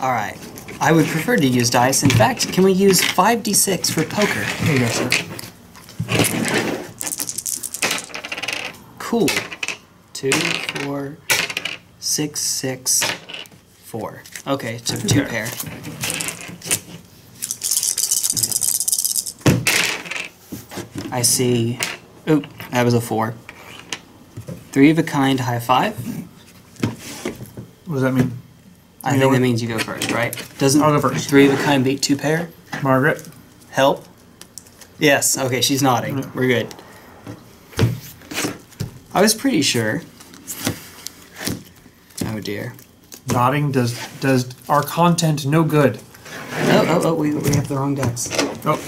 All right. I would prefer to use dice. In fact, can we use 5d6 for poker? Here you go, sir. Cool. Two, four, six, six, four. Okay, so two pair. pair. I see. Oh, that was a four. Three of a kind high five. What does that mean? I think what- that means you go first, right? Doesn't I'll go first. three of a kind beat two pair? Margaret? Help? Yes. Okay, she's nodding. Mm. We're good. I was pretty sure. Oh dear. Nodding does does our content no good. Oh, oh, oh, we, we have the wrong decks. Oh,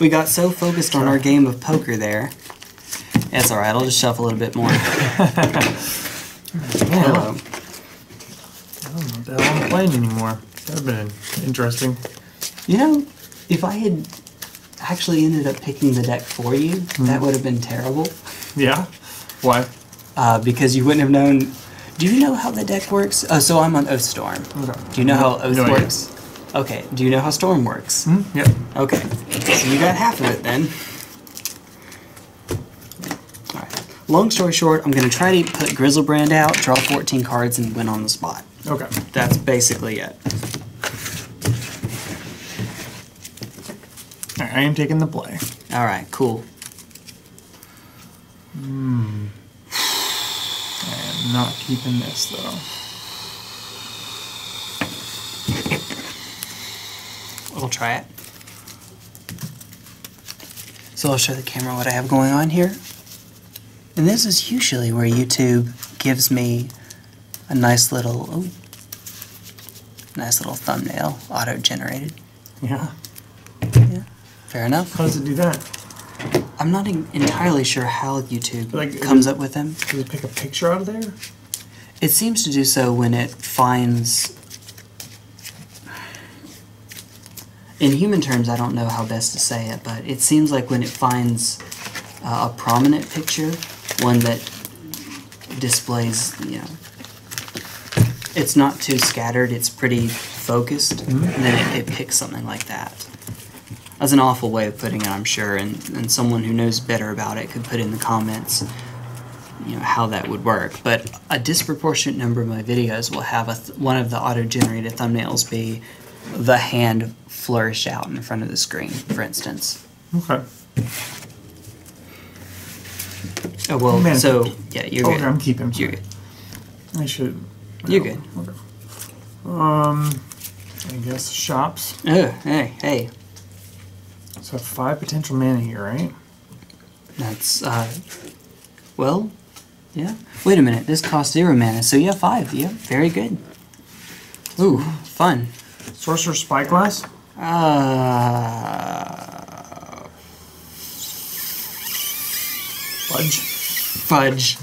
We got so focused on our game of poker there. It's alright, I'll just shuffle a little bit more. Hello. I don't know what the hell I'm playing anymore. That would have been interesting. You know, if I had actually ended up picking the deck for you, that would have been terrible. Yeah? Why? Uh, because you wouldn't have known. Do you know how the deck works? Oh, so I'm on Oathstorm. Okay. Do you know how No- Oath no idea. works? Okay. Do you know how Storm works? Yep. Okay. So you got half of it then. Alright. Long story short, I'm going to try to put Griselbrand out, draw 14 cards, and win on the spot. Okay. That's basically it. Alright, I am taking the play. Alright, cool. Hmm. I am not keeping this though. We'll try it. So I'll show the camera what I have going on here. And this is usually where YouTube gives me a nice little, oh, nice little thumbnail, auto-generated. Yeah. Yeah, fair enough. How does it do that? I'm not en- entirely sure how YouTube Like, comes it- up with them. Does it pick a picture out of there? It seems to do so when it finds. In human terms, I don't know how best to say it, but it seems like when it finds uh, a prominent picture, one that displays, you know, it's not too scattered, it's pretty focused, mm-hmm. and then it, it picks something like that. That's an awful way of putting it, I'm sure, and, and someone who knows better about it could put in the comments you know how that would work. But a disproportionate number of my videos will have a th- one of the auto-generated thumbnails be the hand flourished out in front of the screen, for instance. Okay. Oh well, Man. so yeah, you're Okay, good. I'm keeping. You're good. I should. You're good. Um, I guess shops. Oh, hey, hey, So five potential mana here, right? that's uh, well, yeah. Wait a minute, this costs zero mana, so yeah, five. Yeah, very good. Ooh, fun. Sorcerous Spyglass. Uh, Fudge. fudge.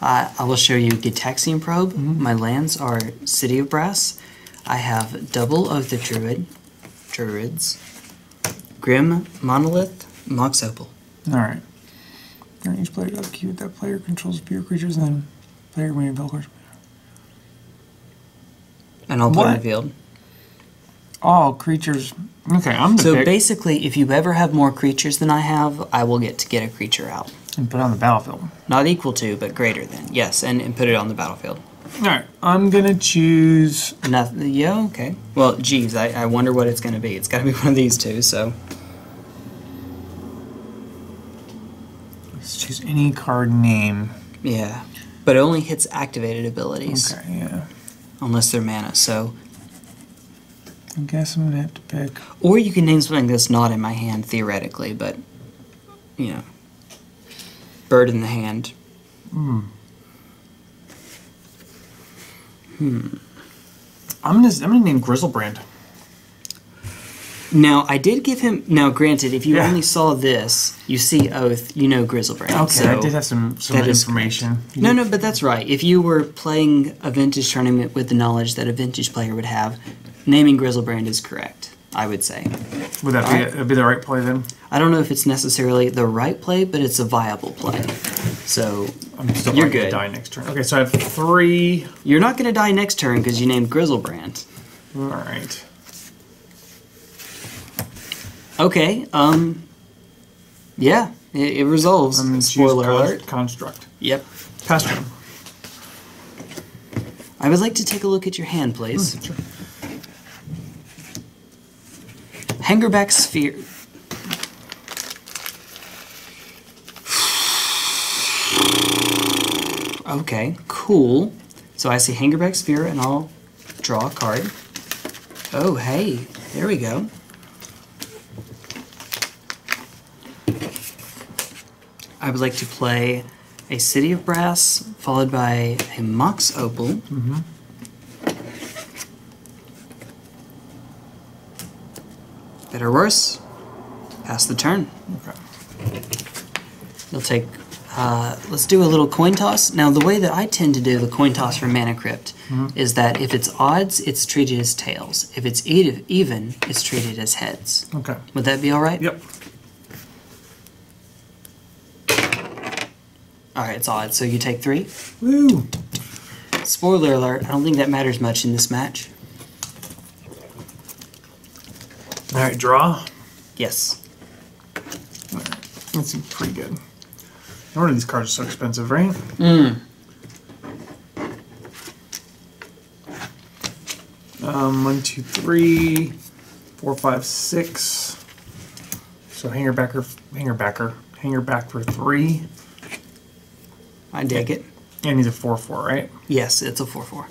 Uh, I will show you Gitaxian Probe. My lands are City of Brass. I have double of the Druid, Druids, Grim Monolith, Mox Opal. All right. During each player execute that player controls fewer creatures than player may have cards. And I'll put in What? the field. All creatures. Okay, I'm the So basically, if you ever have more creatures than I have, I will get to get a creature out. And put it on the battlefield. Not equal to, but greater than. Yes, and, and put it on the battlefield. All right, I'm gonna choose. Nothing. Yeah, okay. Well, geez, I, I wonder what it's going to be. It's got to be one of these two, so. Let's choose any card name. Yeah. But it only hits activated abilities, Okay, yeah. unless they're mana, so. I guess I'm gonna have to pick. Or you can name something that's not in my hand, theoretically, but. You know. Bird in the hand. Hmm. Hmm. I'm gonna. I'm gonna name Griselbrand. Now, I did give him. Now, granted, if you Yeah. only saw this, you see Oath, you know Griselbrand. Okay, so I did have some some is information. No, no, but that's right. If you were playing a vintage tournament with the knowledge that a vintage player would have, naming Griselbrand is correct, I would say. Would that be be the right play then? I don't know if it's necessarily the right play, but it's a viable play. So I'm still You're good. die next turn. Okay, so I have three. you're not going to die next turn because you named Griselbrand. All right. Okay. Um. Yeah, it, it resolves. I'm Spoiler con- alert. construct. Yep. Pass turn. I would like to take a look at your hand, please. Hmm, Sure. Hangarback sphere. Okay, cool. So I see Hangarback sphere, and I'll draw a card. Oh, hey, there we go. I would like to play a City of Brass, followed by a Mox Opal. Mm-hmm. Better or worse, pass the turn. Okay. You'll take. Uh, let's do a little coin toss. Now, the way that I tend to do the coin toss for Mana Crypt is that if it's odds, it's treated as tails. If it's even, it's treated as heads. Okay. Would that be all right? Yep. All right, it's odds. So you take three. Woo. Spoiler alert: I don't think that matters much in this match. All right. Draw. Yes. All right. That seems pretty good. No wonder these cards are so expensive, right? Mm. Um, one, two, three, four, five, six. So hanger backer, hanger backer, hanger back for three, I dig it. and he's a four, four, right? Yes, it's a four-four.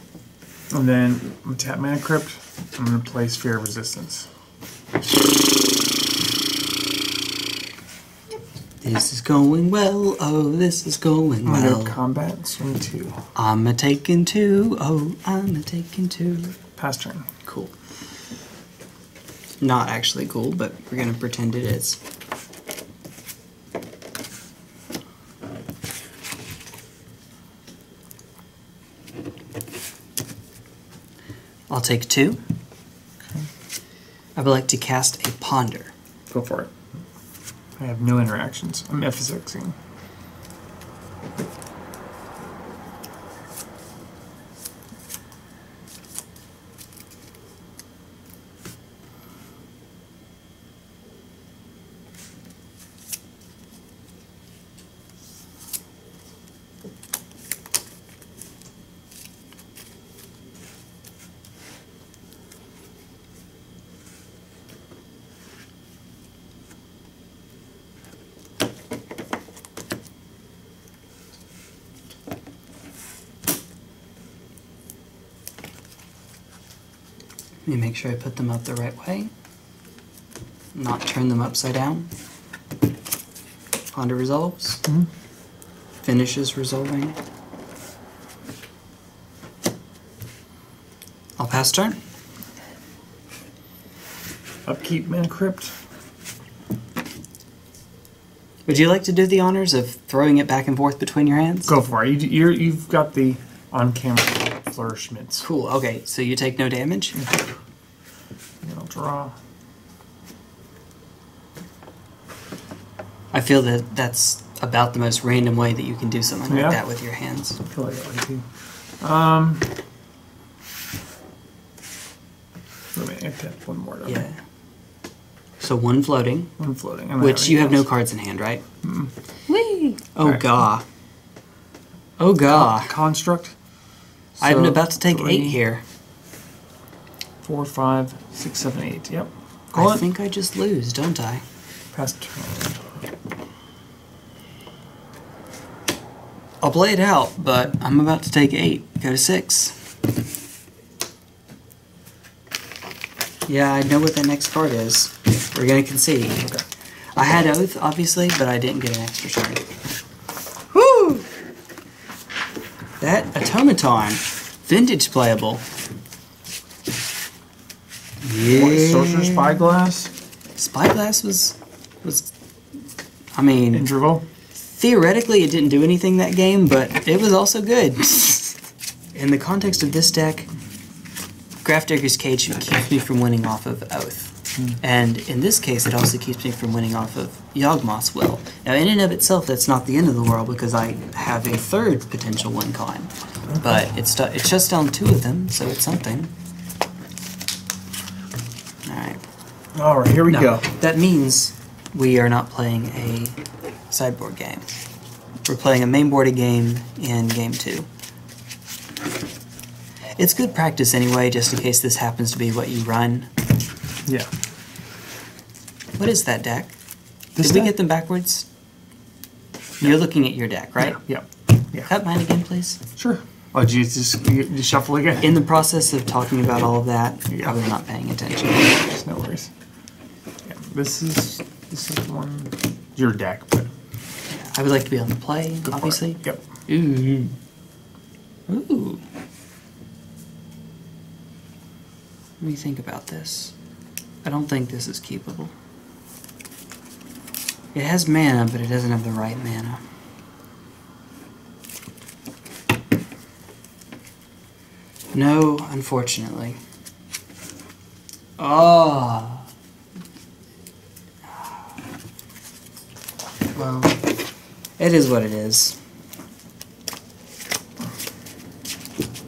And then I'm gonna tap mana crypt. I'm gonna play sphere of resistance. This is going well. Oh, this is going well. combat, swing two, I'm a taking two. Oh, I'm a taking two. pass turn. Cool. Not actually cool, but we're gonna pretend it is. I'll take two. Would like to cast a ponder. Go for it. I have no interactions. I'm F6ing. Let me make sure I put them up the right way. Not turn them upside down. Ponder resolves. Mhm. Finishes resolving. I'll pass turn. Upkeep mana crypt. Would you like to do the honors of throwing it back and forth between your hands? Go for it. You, you're, you've got the on-camera flourishments. Cool. Okay, so you take no damage. And I'll draw. I feel that that's about the most random way that you can do something Yeah. like that with your hands. I feel like that way too. Um. Let me add one more. don't Yeah. So one floating, One floating. Which you have no cards in hand, right? Whee! Oh Alright. gah. Oh else. gah. Construct. I'm about to take three, eight here. Four, five, six, seven, eight. Yep. Call I it. think I just lose, don't I? Pass turn. I'll play it out, but I'm about to take eight. Go to six. Yeah, I know what the next card is. We're gonna concede. Okay. I had Oath, obviously, but I didn't get an extra turn. Woo! That automaton, vintage playable. Yeah. What, Sorcerous Spyglass. Spyglass was was. I mean, Interval. theoretically, it didn't do anything that game, but it was also good. In the context of this deck, Grafdigger's Cage keeps me from winning off of Oath. Hmm. And in this case, it also keeps me from winning off of Yawgmoth's Will. Now, in and of itself, that's not the end of the world because I have a third potential win con. But it's, it shuts down two of them, so it's something. Alright. Alright, here we No, go. That means we are not playing a sideboard game. We're playing a mainboarded game in game two. It's good practice anyway, just in case this happens to be what you run. Yeah. What is that deck? This Did we get them backwards? You're looking at your deck, right? Yeah. Yeah. Cut mine again, please. Sure. Oh, geez, just, you, you shuffle again. In the process of talking about all of that, Yeah. probably not paying attention. No worries. Yeah, this is this is one your deck, but I would like to be on the play, go for it. obviously. Yep. Ooh. Ooh. Let me think about this. I don't think this is keepable. It has mana, but it doesn't have the right mana. No, unfortunately. Oh. Well, it is what it is.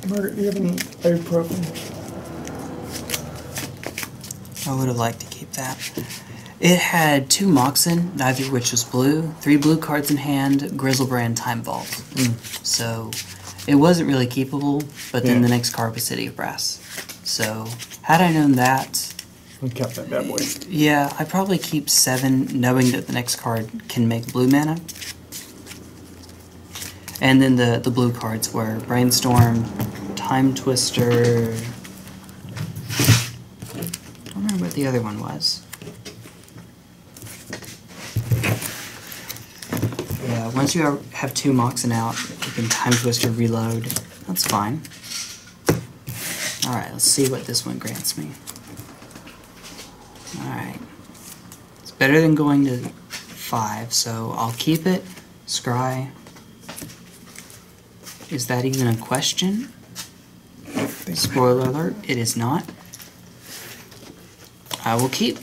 Margaret, do you have any ibuprofen? I would have liked to keep that. It had two Moxen, neither of which was blue, three blue cards in hand, Griselbrand Time Vault. Hmm. So it wasn't really keepable, but then the next card was City of Brass. So had I known that, We kept that bad boy. yeah, I probably keep seven, knowing that the next card can make blue mana. And then the, the blue cards were Brainstorm, Timetwister. I don't remember what the other one was. Yeah, once you have- have two Moxen out, can Timetwister reload. That's fine. Alright, let's see what this one grants me. Alright. It's better than going to five, so I'll keep it. Scry. Is that even a question? Spoiler alert, it is not. I will keep.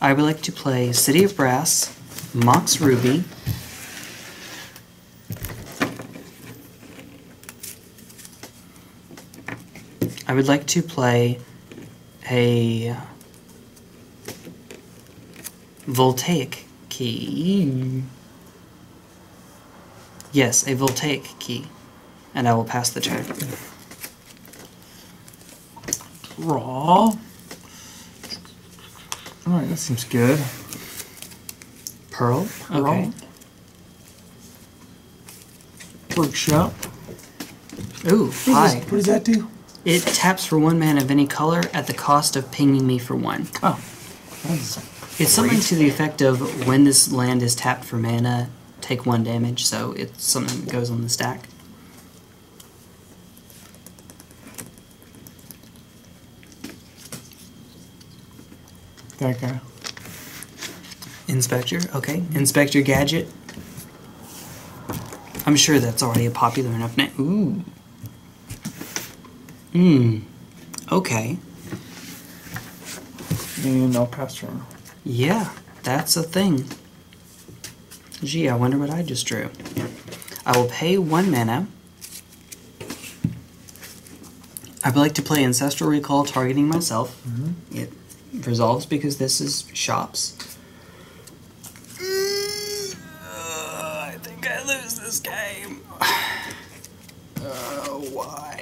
I would like to play City of Brass, Mox Ruby, I would like to play a voltaic key. Yes, a voltaic key. And I will pass the turn. Raw. Alright, that seems good. Pearl? Okay. Workshop. Ooh, What hi. does, what does that do? It taps for one mana of any color at the cost of pinging me for one. Oh. It's something to the effect of when this land is tapped for mana, take one damage, so it's something that goes on the stack. There that guy. Inspector, okay. Inspector Gadget. I'm sure that's already a popular enough name. Ooh. Hmm. Okay. And I'll pass. Yeah, that's a thing. Gee, I wonder what I just drew. I will pay one mana. I would like to play Ancestral Recall targeting myself. It resolves because this is shops. I think I lose this game. Uh, why?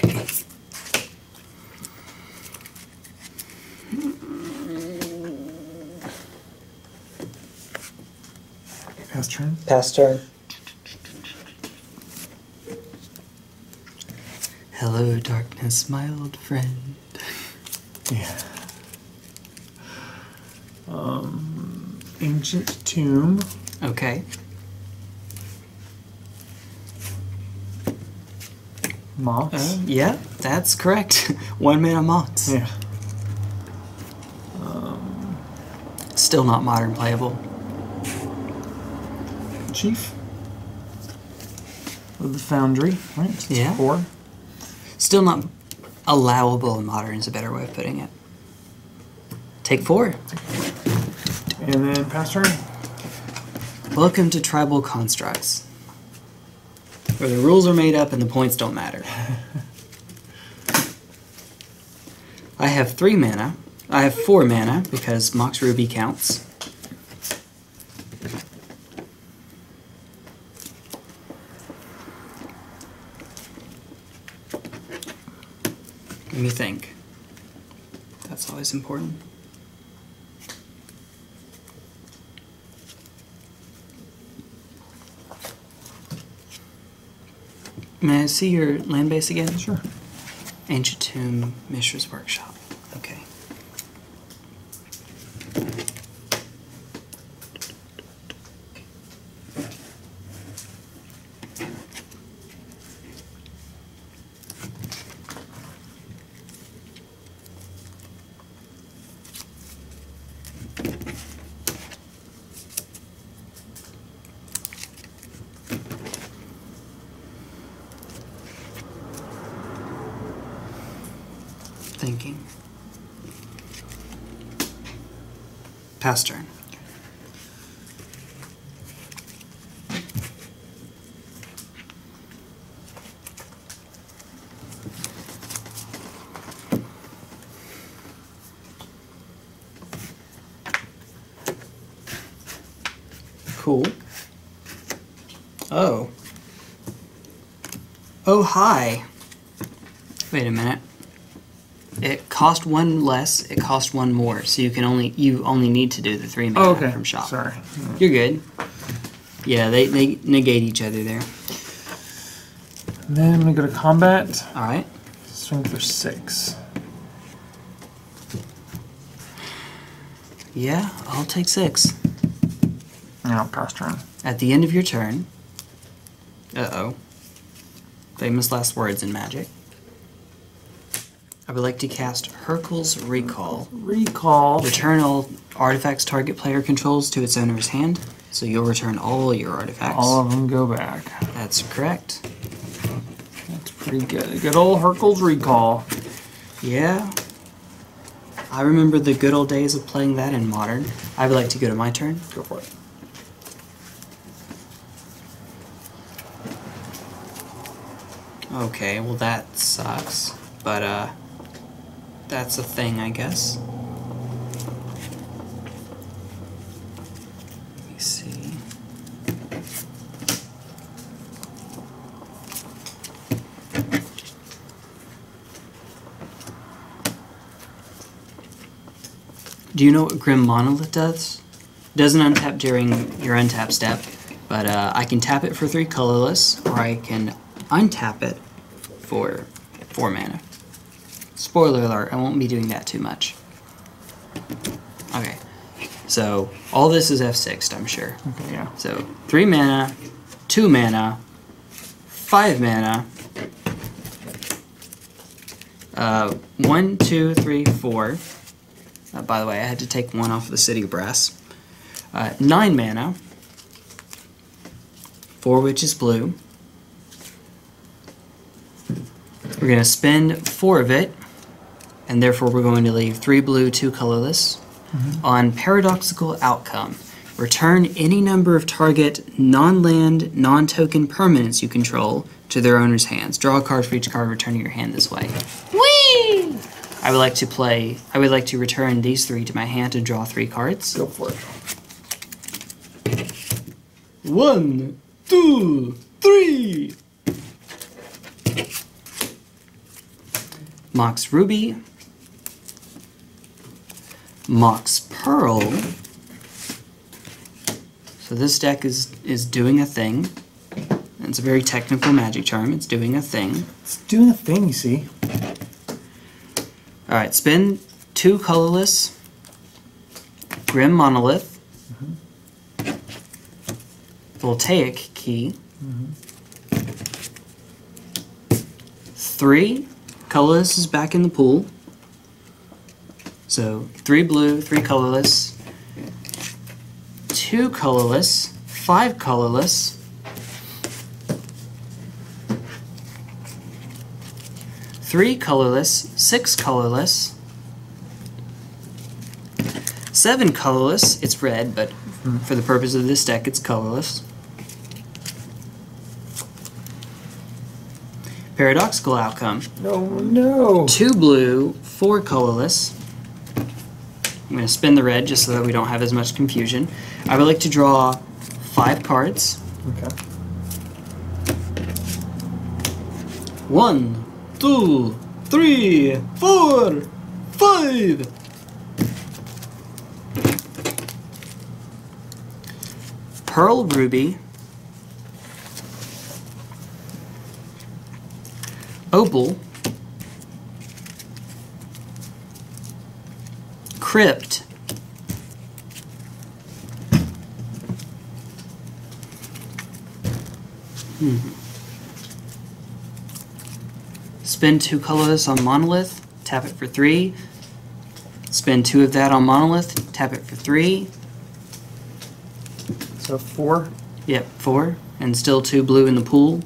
Pass turn. Hello, darkness, my old friend. Yeah. Um, ancient tomb. Okay. Moss. Uh, yeah, that's correct. One mana mods. yeah. Um, Still not modern playable. Chief. Of the foundry, right? It's Yeah. Four. Still not allowable in modern is a better way of putting it. Take four. And then pass turn. Welcome to Tribal Constructs, where the rules are made up and the points don't matter. I have three mana. I have four mana because Mox Ruby counts. Let me think. Important. May I see your land base again? Sure. Ancient Tomb, Mishra's Workshop. Okay. Thinking. Pass turn. Cool. Oh. Oh, hi. Wait a minute. Cost one less. It cost one more. So you can only you only need to do the three mana Oh, okay. from shop. Sorry. You're good. Yeah, they, they negate each other there. Then I'm gonna go to combat. All right. Swing for six. Yeah, I'll take six. Now pass turn. At the end of your turn. Uh oh. Famous last words in Magic. I would like to cast Hurkyl's Recall. Recall. Return all artifacts target player controls to its owner's hand. So you'll return all your artifacts. All of them go back. That's correct. That's pretty good. Good old Hurkyl's recall. Yeah. I remember the good old days of playing that in Modern. I would like to go to my turn. Go for it. Okay, well that sucks. But, uh, that's a thing, I guess. Let me see. Do you know what Grim Monolith does? Doesn't untap during your untap step, but uh, I can tap it for three colorless, or I can untap it for four mana. Spoiler alert, I won't be doing that too much. Okay, so all this is F6'd, I'm sure. Okay, yeah. So three mana, two mana, five mana. Uh, one, two, three, four. Uh, by the way, I had to take one off the City of Brass. Uh, nine mana, four which is blue. We're going to spend four of it, and therefore we're going to leave three blue, two colorless. Mm-hmm. On Paradoxical Outcome, return any number of target non land, non token permanents you control to their owner's hands. Draw a card for each card returned to your hand this way. Whee! I would like to play, I would like to return these three to my hand to draw three cards. Go for it. One, two, three. Mox Ruby. Mox Pearl. So this deck is is doing a thing. It's a very technical magic charm. It's doing a thing. It's doing a thing, you see. All right, spin two colorless. Grim Monolith. Mm-hmm. Voltaic Key. Mm-hmm. Three colorless is back in the pool. So three blue, three colorless. Two colorless, five colorless. Three colorless, six colorless. Seven colorless, it's red, but mm-hmm. for the purpose of this deck, it's colorless. Paradoxical outcome. No, no. Two blue, four colorless. I'm going to spin the red just so that we don't have as much confusion. I would like to draw five cards. Okay. One, two, three, four, five. Pearl Ruby. Opal. Crypt. Spend two colorless on monolith, tap it for three. Spend two of that on monolith, tap it for three. So four. Yep, four. And still two blue in the pool.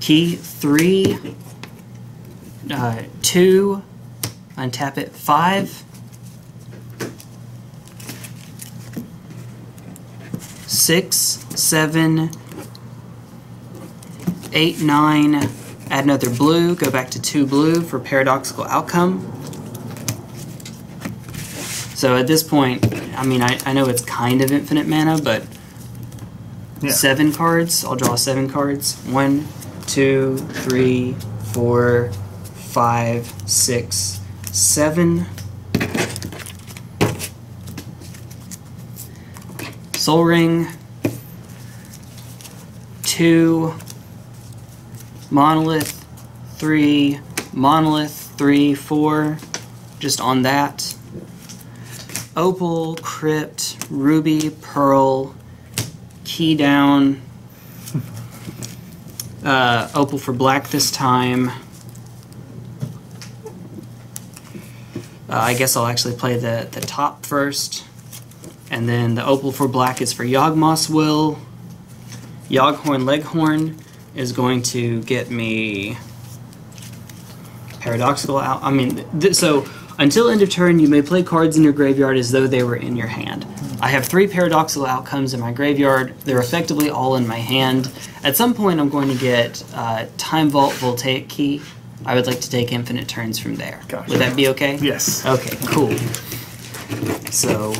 Key three, uh, two, untap it five. Six, seven, eight, nine, add another blue, go back to two blue for paradoxical outcome. So at this point, I mean, I, I know it's kind of infinite mana, but Yeah. seven cards. I'll draw seven cards. One, two, three, four, five, six, seven. Sol Ring. Two. Monolith. Three. Monolith. Three, four. Just on that. Opal, Crypt, Ruby, Pearl, Key down. Uh, opal for black this time. Uh, I guess I'll actually play the, the top first. And then the opal for black is for Yawgmoth's Will. Yoghorn Leghorn is going to get me paradoxical out. I mean, so until end of turn, you may play cards in your graveyard as though they were in your hand. I have three paradoxical outcomes in my graveyard. They're effectively all in my hand. At some point, I'm going to get uh, Time Vault Voltaic Key. I would like to take infinite turns from there. Gotcha. Would that be okay? Yes. Okay, cool. So,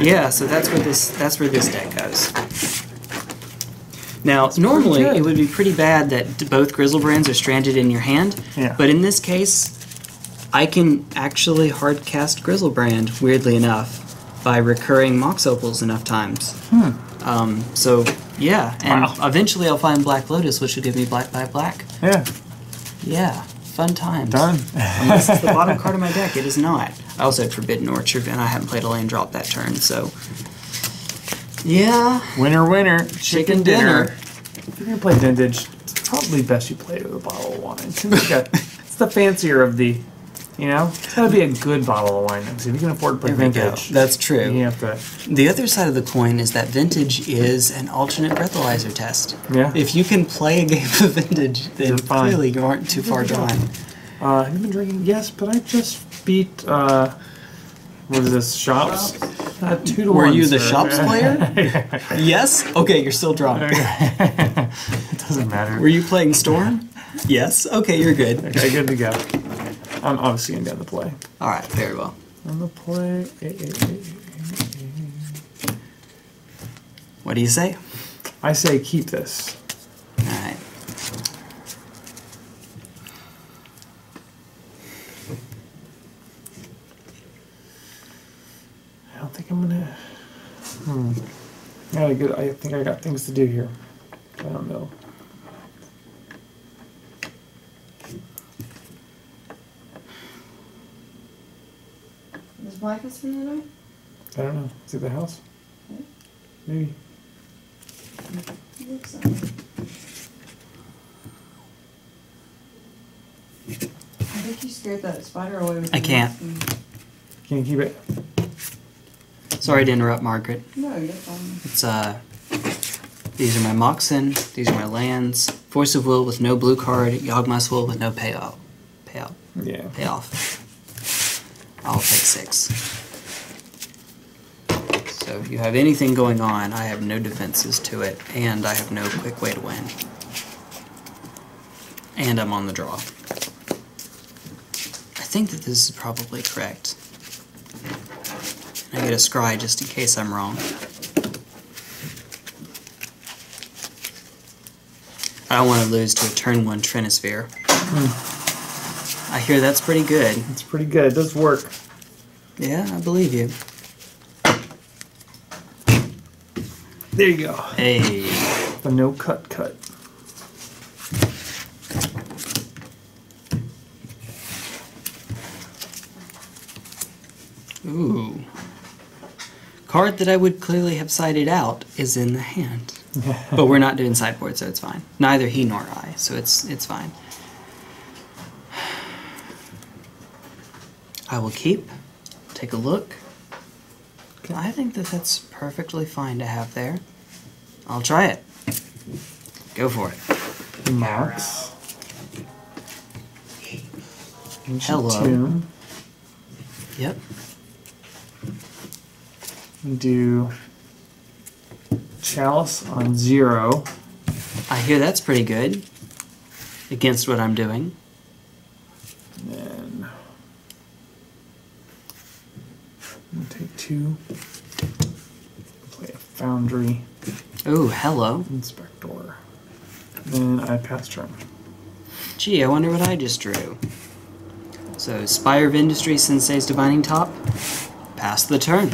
yeah, so that's where this that's where this deck goes. Now, normally it would be pretty bad that both Griselbrands are stranded in your hand, Yeah. but in this case, I can actually hard cast Griselbrand, weirdly enough, by recurring Mox Opals enough times. Hmm. Um, so, yeah, and Wow. eventually I'll find Black Lotus, which will give me Black by Black. Yeah. Yeah, fun times. Done. Unless it's the bottom card of my deck, it is not. I also had Forbidden Orchard, and I haven't played a land drop that turn, so. Yeah. winner, winner. Chicken dinner. If you're gonna play vintage, it's probably best you play it with a bottle of wine. Like a- it's the fancier of the, you know. It's gotta be a good bottle of wine. If you can afford to play There go. vintage, That's true. You have to. The other side of the coin is that vintage is an alternate breathalyzer test. Yeah. If you can play a game of vintage, then clearly you aren't too far gone. Uh, have you been drinking? Yes, but I just beat. Uh, what is this? Shops. Uh, two to Were one, you the sir. shops player? yes? Okay, you're still drunk. it doesn't matter. Were you playing Storm? yes? Okay, you're good. Okay, good to go. I'm obviously gonna be on the play. Alright, very well. On the play. eh, eh, eh. What do you say? I say keep this. Alright. I don't think I'm gonna. Hmm. I got a good. I think I got things to do here. I don't know. Is blackness from the night? I don't know. Is it the house? Maybe. It looks like. I think you scared that spider away with I can't. mouth. Can you keep it? Sorry to interrupt, Margaret. No, you're fine. It's uh these are my Moxen, these are my lands. Force of Will with no blue card, Yawgmoth's Will with no payout. Payout. Yeah. Payoff. I'll take six. So if you have anything going on, I have no defenses to it, and I have no quick way to win. And I'm on the draw. I think that this is probably correct. I get a scry just in case I'm wrong. I don't want to lose to a turn one Trinisphere. Hmm. I hear that's pretty good. It's pretty good. It does work. Yeah, I believe you. There you go. Hey. The no cut cut. Ooh. Card that I would clearly have sided out is in the hand. but we're not doing sideboard, so it's fine. Neither he nor I, so it's it's fine. I will keep. Take a look. I think that that's perfectly fine to have there. I'll try it. Go for it. Mox. Ancient Hello. Tomb. Yep. Do Chalice on zero. I hear that's pretty good. Against what I'm doing. And then we'll take two. Play Ooh, hello. Inspector. Then I pass turn. Gee, I wonder what I just drew. So, Spire of Industry, Sensei's Divining Top. Pass the turn.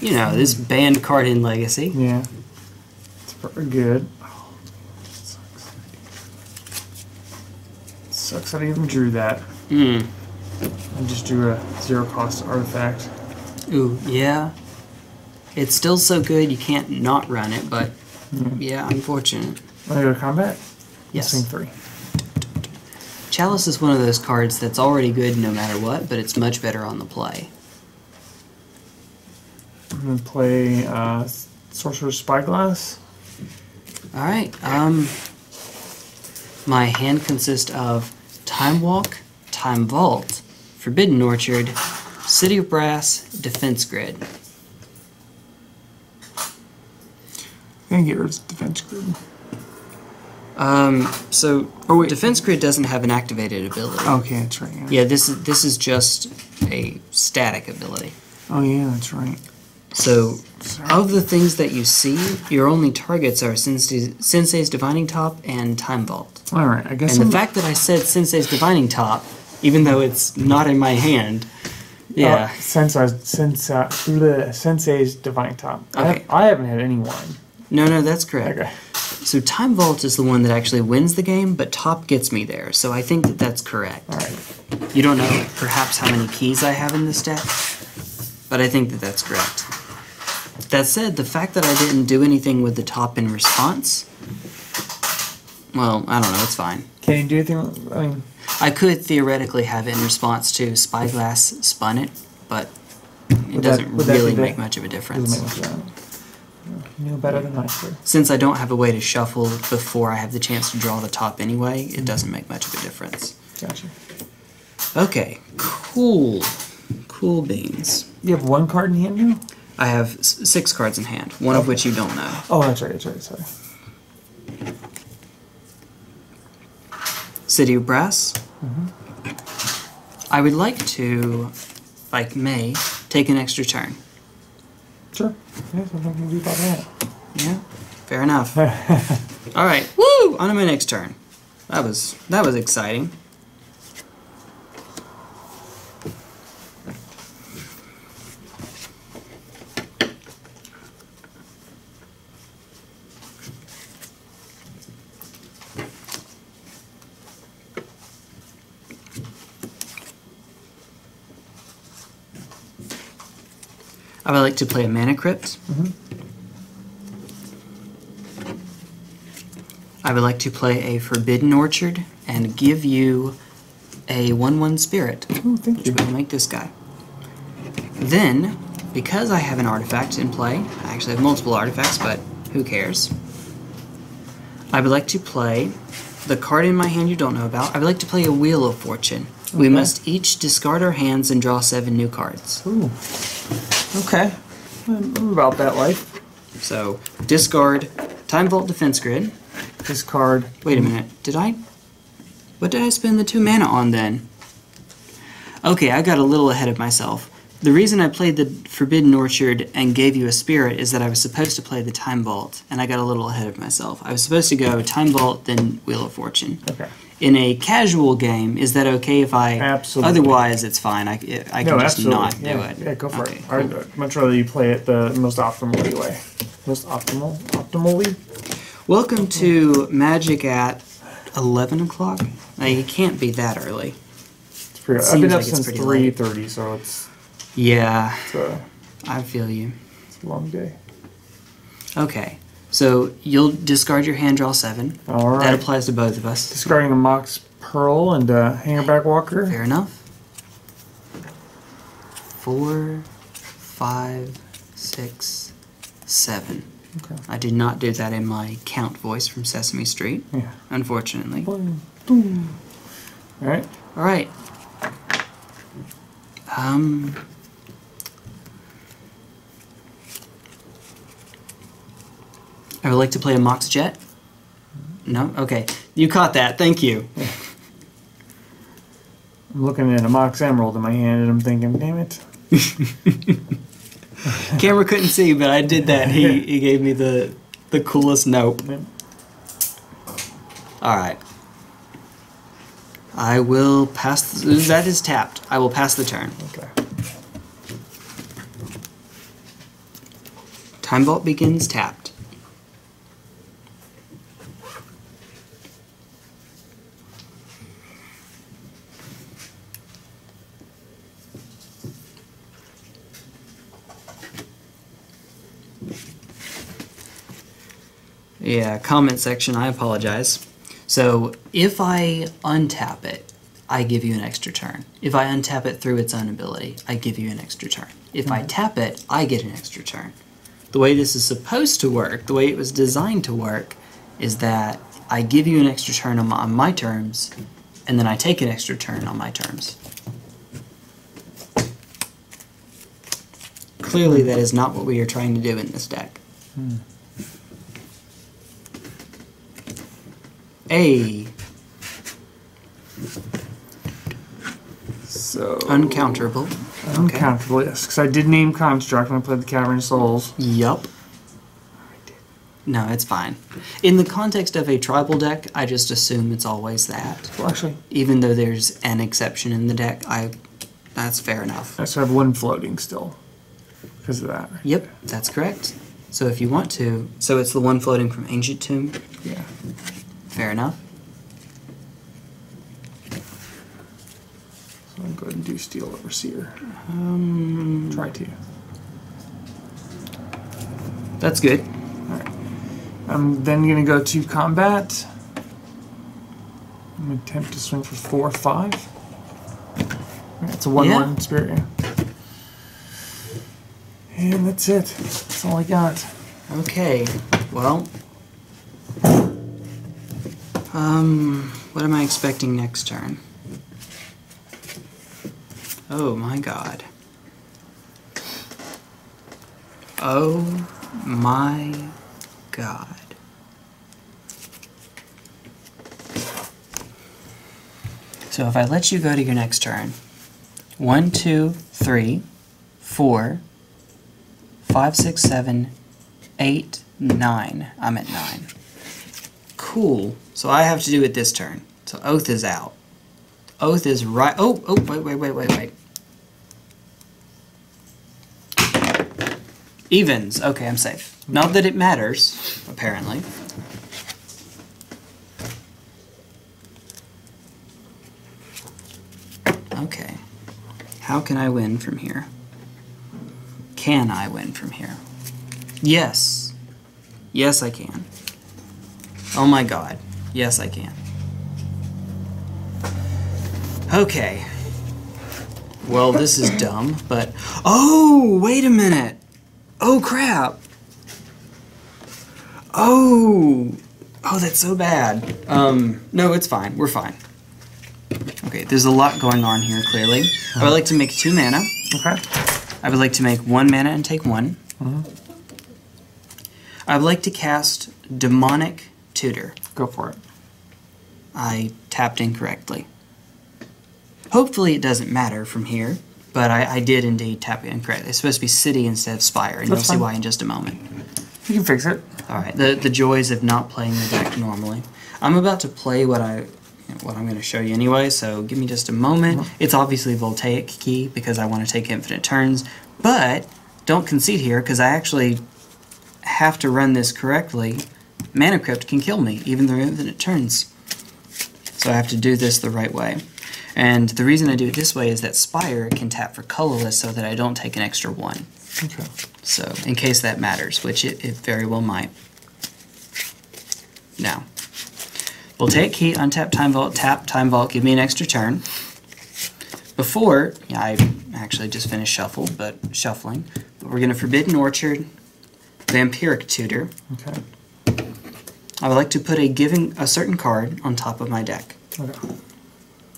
You know, this banned card in Legacy. Yeah. It's pretty good. Oh, sucks. Sucks that I even drew that. Hmm. I just drew a zero cost artifact. Ooh, yeah. It's still so good you can't not run it, but yeah, unfortunate. Want to go to combat? Yes. Swing three. Chalice is one of those cards that's already good no matter what, but it's much better on the play. I'm gonna play uh, Sorcerous Spyglass. Alright, um. My hand consists of Time Walk, Time Vault, Forbidden Orchard, City of Brass, Defense Grid. Gonna get rid of Defense Grid. Um, so Oh, wait. Defense Grid doesn't have an activated ability. Okay, that's right. Yeah. Yeah, this is this is just a static ability. Oh yeah, that's right. So, Sorry. of the things that you see, your only targets are Sensei, Sensei's Divining Top and Time Vault. All right. I guess. And the I'm- fact that I said Sensei's Divining Top, even though it's not in my hand, yeah. Uh, Sensei, Sensei, bleh, Sensei's Divine Top. I, Okay. have, I haven't had any wine. no, no, that's correct. Okay. So Time Vault is the one that actually wins the game, but Top gets me there. So I think that that's correct. All right. You don't know perhaps how many keys I have in this deck, but I think that that's correct. That said, the fact that I didn't do anything with the top in response, well, I don't know, it's fine. Can you do anything? I mean, I could theoretically have it in response to Spyglass Spun It, but it Would doesn't that really make much of a difference. doesn't make much sense. You know better than I do. Since I don't have a way to shuffle before I have the chance to draw the top anyway, it mm-hmm. doesn't make much of a difference. Gotcha. Okay, cool. Cool beans. You have one card in hand now? I have s- six cards in hand, one of which you don't know. Oh, that's right. That's right. Sorry. City of Brass. I would like to, like May, take an extra turn. Sure. Yeah, something to do about that. Yeah, fair enough. All right, woo! On to my next turn. That was that was exciting. I would like to play a Mana Crypt. I would like to play a Forbidden Orchard and give you a 1 1 Spirit, Oh, thank you. will make this guy. Then, because I have an artifact in play, I actually have multiple artifacts, but who cares? I would like to play the card in my hand you don't know about. I would like to play a Wheel of Fortune. We must each discard our hands and draw seven new cards. Ooh. Okay. I'm about that life. So, discard Time Vault Defense Grid. This card. Wait a minute, did I? What did I spend the two mana on then? Okay, I got a little ahead of myself. The reason I played the Forbidden Orchard and gave you a spirit is that I was supposed to play the Time Vault, and I got a little ahead of myself. I was supposed to go Time Vault, then Wheel of Fortune. Okay. In a casual game, is that okay if I? Absolutely. Otherwise, it's fine. I, I can No, just absolutely. not yeah. do it. Yeah, go for Okay, it. cool. I'd much rather you play it the most optimal way. Most optimal, optimally. Welcome to Magic at 11 o'clock. Uh, now, it can't be that early. It's pretty. I've been up like it's since three thirty, so it's Yeah, it's a, I feel you. it's a long day. Okay, so you'll discard your hand draw seven. All right. That applies to both of us. Discarding a Mox Pearl and a Hangarback Walker. Fair enough. Four, five, six, seven. Okay. I did not do that in my count voice from Sesame Street, Yeah. unfortunately. Boom, boom. All right. All right. Um. I would like to play a Mox Jet. No? Okay. You caught that. Thank you. I'm looking at a Mox Emerald in my hand and I'm thinking, damn it. Camera couldn't see, but I did that. He, he gave me the the coolest nope. All right. I will pass. th- that is tapped. I will pass the turn. Okay. Time Vault begins tapped. Yeah, comment section, I apologize. So if I untap it, I give you an extra turn. If I untap it through its own ability, I give you an extra turn. If I mm-hmm. tap it, I get an extra turn. The way this is supposed to work, the way it was designed to work, is that I give you an extra turn on my, on my terms, and then I take an extra turn on my terms. Clearly, that is not what we are trying to do in this deck. Hmm. A So. uncounterable. Uncounterable, yes. Because I did name Construct when I played the Cavern of Souls. Yup. No, it's fine. In the context of a tribal deck, I just assume it's always that. Well, actually, Even though there's an exception in the deck, I that's fair enough. I still have one floating still. Because of that. Yep, that's correct. So if you want to, so it's the one floating from Ancient Tomb. Yeah. Fair enough. So I'm going to do Steel Overseer. Um, Try to. that's good. Alright. I'm then going to go to combat. I'm going to attempt to swing for 4 or 5. Alright, It's a 1 Yeah. 1 spirit. Yeah. And that's it. That's all I got. Okay. Well. Um, what am I expecting next turn? Oh my god. Oh my god. So if I let you go to your next turn, one, two, three, four, five, six, seven, eight, nine. I'm at nine. Cool. So I have to do it this turn. So oath is out. Oath is right. Oh, oh, wait, wait, wait, wait, wait. Evens. Okay, I'm safe. Not that it matters, apparently. Okay. How can I win from here? Can I win from here? Yes. Yes, I can. Oh my god. Yes, I can. Okay. Well, this is dumb, but. Oh, wait a minute. Oh, crap. Oh. Oh, that's so bad. Um, no, it's fine. We're fine. Okay, there's a lot going on here, clearly. I would like to make two mana. Okay. I would like to make one mana and take one. I would like to cast Demonic Tutor. Go for it. I tapped incorrectly. Hopefully it doesn't matter from here, but I, I did indeed tap incorrectly. It's supposed to be city instead of spire, and That's you'll see why in just a moment. You can fix it. All right, the the joys of not playing the deck normally. I'm about to play what I what I'm going to show you anyway, so give me just a moment. Uh-huh. It's obviously voltaic key because I want to take infinite turns, but don't concede here because I actually have to run this correctly. Mana Crypt can kill me even though infinite turns. So I have to do this the right way. And the reason I do it this way is that Spire can tap for colorless so that I don't take an extra one. Okay. So, in case that matters, which it, it very well might. Now, we'll take key, untap time vault, tap time vault, give me an extra turn. Before, yeah, I actually just finished shuffle, but shuffling. But we're going to Forbidden Orchard, Vampiric Tutor. Okay. I would like to put a given a certain card on top of my deck. Okay.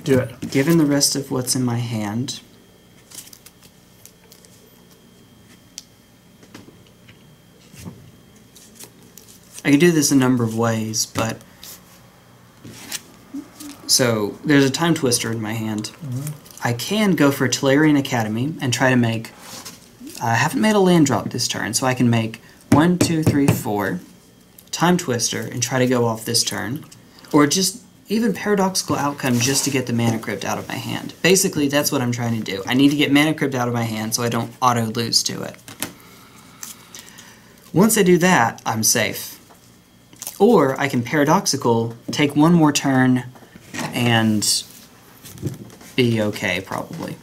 Do it. Given the rest of what's in my hand, I could do this a number of ways, but so there's a Timetwister in my hand. Mm-hmm. I can go for Tolarian Academy and try to make. I haven't made a land drop this turn, so I can make one, two, three, four, Timetwister, and try to go off this turn, or just even paradoxical outcome just to get the mana crypt out of my hand. Basically, that's what I'm trying to do. I need to get mana crypt out of my hand so I don't auto lose to it. Once I do that, I'm safe. Or I can paradoxical, take one more turn, and be okay, probably.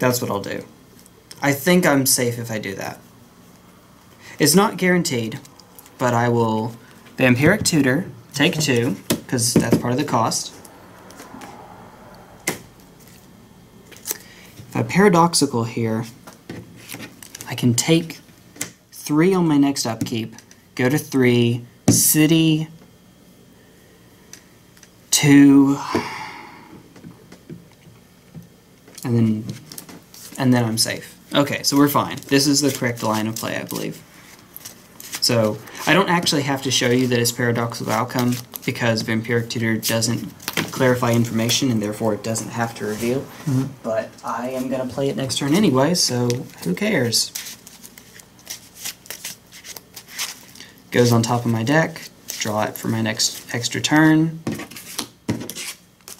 That's what I'll do. I think I'm safe if I do that. It's not guaranteed, but I will Vampiric Tutor, take two, because that's part of the cost. If I paradoxical here, I can take three on my next upkeep, go to three, city, two, and then and then I'm safe. Okay, so we're fine. This is the correct line of play, I believe. So I don't actually have to show you that it's paradoxical outcome because Vampiric Tutor doesn't clarify information and therefore it doesn't have to reveal. Mm-hmm. But I am going to play it next turn anyway, so who cares? Goes on top of my deck, draw it for my next extra turn.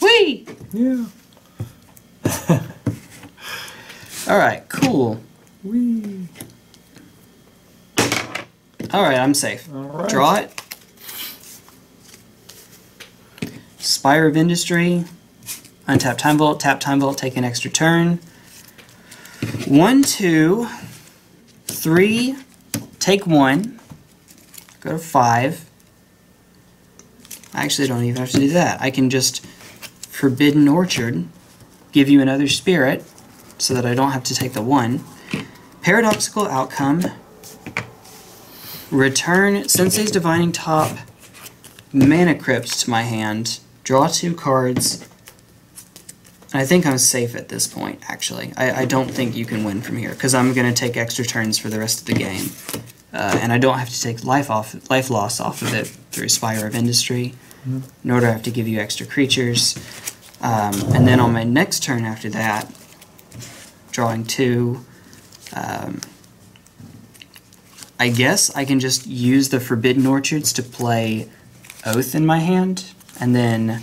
Whee! Yeah. Alright, cool. Wee. Alright, I'm safe. All right. Draw it. Spire of Industry. Untap Time Vault. Tap Time Vault. Take an extra turn. One, two, three. Take one. Go to five. I actually don't even have to do that. I can just Forbidden Orchard. Give you another spirit so that I don't have to take the one. Paradoxical Outcome. Return Sensei's Divining Top Mana Crypt to my hand. Draw two cards. And I think I'm safe at this point, actually. I, I don't think you can win from here, because I'm going to take extra turns for the rest of the game. Uh, and I don't have to take life off, life loss off of it through Spire of Industry, nor do I have to give you extra creatures. Um, and then on my next turn after that, drawing two, um, I guess I can just use the Forbidden Orchards to play Oath in my hand, and then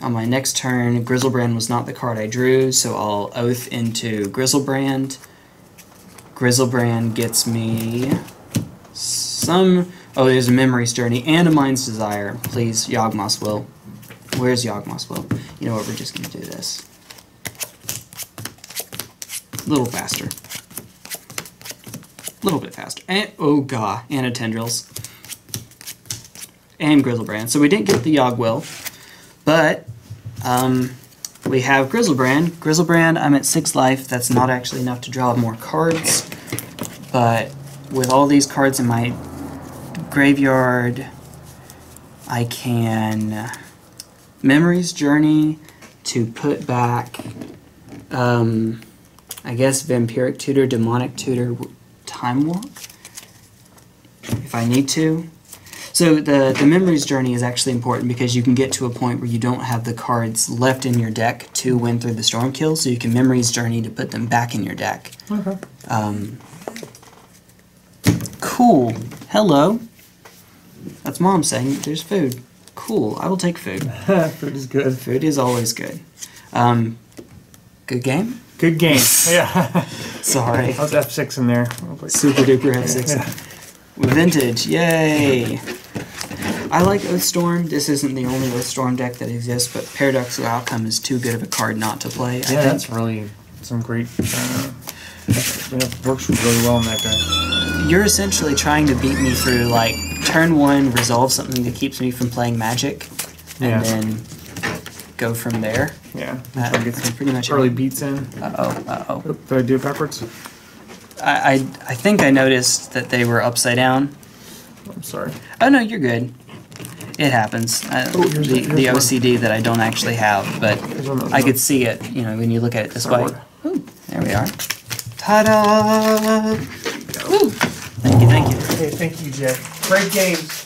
on my next turn, Griselbrand was not the card I drew, so I'll Oath into Griselbrand. Griselbrand gets me some. Oh, there's a Memory's Journey and a Mind's Desire. Please, Yawgmoth's Will. Where's Yawgmoth's Will? You know what? We're just gonna do this. A little faster. Little bit faster. And, oh god, and a Tendrils. And Griselbrand. So we didn't get the Yawgwill, but um, we have Griselbrand. Griselbrand, I'm at 6 life. That's not actually enough to draw more cards, but with all these cards in my graveyard, I can Memory's Journey to put back, um, I guess, Vampiric Tutor, Demonic Tutor, Time Walk, if I need to. So the the memory's journey is actually important because you can get to a point where you don't have the cards left in your deck to win through the storm kill, so you can memory's journey to put them back in your deck. Okay. Um, cool. Hello. That's mom saying there's food. Cool. I will take food. Food is good. Food is always good. Um, good game. Good game. Yeah. Sorry. I was F6 in there. Super duper F6. Vintage, yay! I like Oathstorm. This isn't the only Oathstorm deck that exists, but Paradoxical Outcome is too good of a card not to play. I Yeah, think. that's really some great. Uh, yeah, works really well in that deck. You're essentially trying to beat me through like turn one, resolve something that keeps me from playing Magic, and Yeah. then go from there. Yeah. Uh, Try to get some pretty much early beats in. Uh oh, uh oh. Oop, Did I do it backwards? I, I I think I noticed that they were upside down. I'm sorry. Oh no, you're good. It happens. Uh, Oh, here's the, the- the here's one. OCD that I don't actually have, but Here's one that was I could see it. You know, when you look at it this way. Ooh, there we are. Ta-da! Thank you, thank you. Hey, thank you, Jay. Great games.